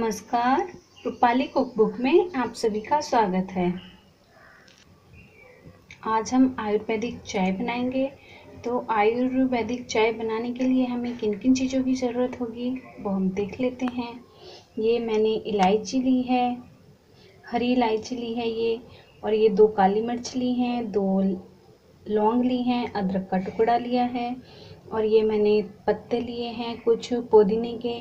नमस्कार। रूपाली कुकबुक में आप सभी का स्वागत है। आज हम आयुर्वेदिक चाय बनाएँगे। तो आयुर्वेदिक चाय बनाने के लिए हमें किन किन चीज़ों की ज़रूरत होगी, वो हम देख लेते हैं। ये मैंने इलायची ली है, हरी इलायची ली है ये, और ये दो काली मिर्च ली हैं, दो लौंग ली हैं, अदरक का टुकड़ा लिया है। और ये मैंने पत्ते लिए हैं, कुछ पुदीने के,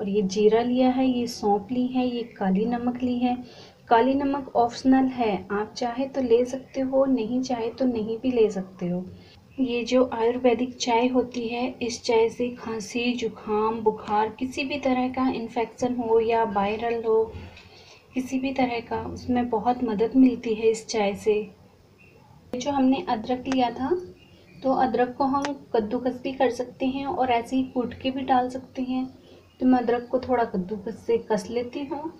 और ये जीरा लिया है, ये सौंप ली है, ये काली नमक ली है। काली नमक ऑप्शनल है, आप चाहे तो ले सकते हो, नहीं चाहे तो नहीं भी ले सकते हो। ये जो आयुर्वेदिक चाय होती है, इस चाय से खांसी, जुकाम, बुखार, किसी भी तरह का इन्फेक्शन हो या वायरल हो, किसी भी तरह का, उसमें बहुत मदद मिलती है इस चाय से। जो हमने अदरक लिया था तो अदरक को हम कद्दूकस भी कर सकते हैं और ऐसे ही कूट के भी डाल सकते हैं। तो मैं अदरक को थोड़ा कद्दूकस से कस लेती हूँ।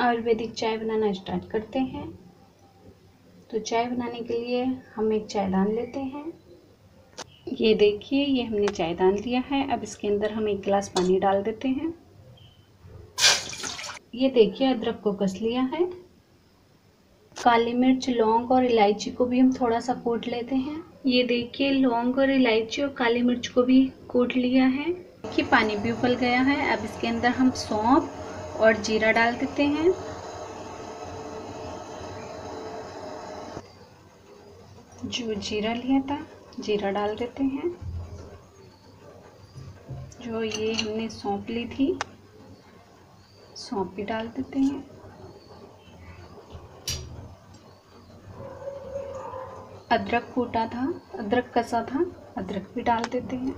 आयुर्वेदिक चाय बनाना स्टार्ट करते हैं। तो चाय बनाने के लिए हम एक चायदान लेते हैं। ये देखिए, ये हमने चायदान लिया है। अब इसके अंदर हम एक गिलास पानी डाल देते हैं। ये देखिए, अदरक को कस लिया है। काली मिर्च, लौंग और इलायची को भी हम थोड़ा सा कूट लेते हैं। ये देखिए, लौंग और इलायची और काली मिर्च को भी कूट लिया है। देखिए, पानी भी उबल गया है। अब इसके अंदर हम सौंप और जीरा डाल देते हैं। जो जीरा लिया था, जीरा डाल देते हैं। जो ये हमने सौंप ली थी सौंप भी डाल देते हैं। अदरक कूटा था, अदरक कसा था, अदरक भी डाल देते हैं।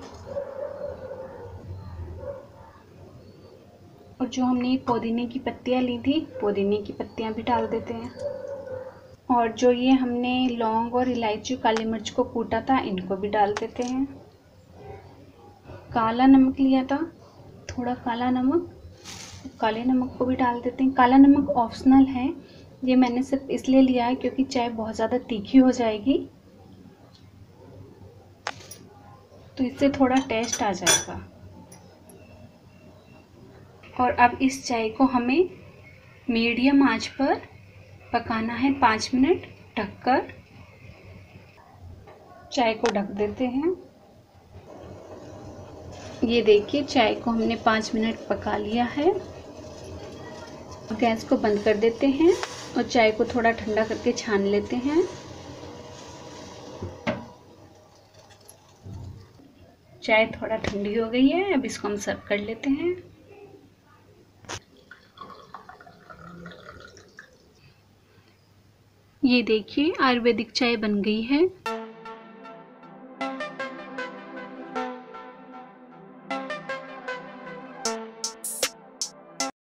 और जो हमने पुदीने की पत्तियाँ ली थी, पुदीने की पत्तियाँ भी डाल देते हैं। और जो ये हमने लौंग और इलायची, काली मिर्च को कूटा था, इनको भी डाल देते हैं। काला नमक लिया था, थोड़ा काला नमक, काले नमक को भी डाल देते हैं। काला नमक ऑप्शनल है ये मैंने सिर्फ़ इसलिए लिया है क्योंकि चाय बहुत ज़्यादा तीखी हो जाएगी। तो इससे थोड़ा टेस्ट आ जाएगा। और अब इस चाय को हमें मीडियम आँच पर पकाना है पाँच मिनट ढककर। चाय को ढक देते हैं। ये देखिए, चाय को हमने पाँच मिनट पका लिया है। गैस को बंद कर देते हैं। और चाय को थोड़ा ठंडा करके छान लेते हैं। चाय थोड़ा ठंडी हो गई है, अब इसको हम सर्व कर लेते हैं। ये देखिए, आयुर्वेदिक चाय बन गई है।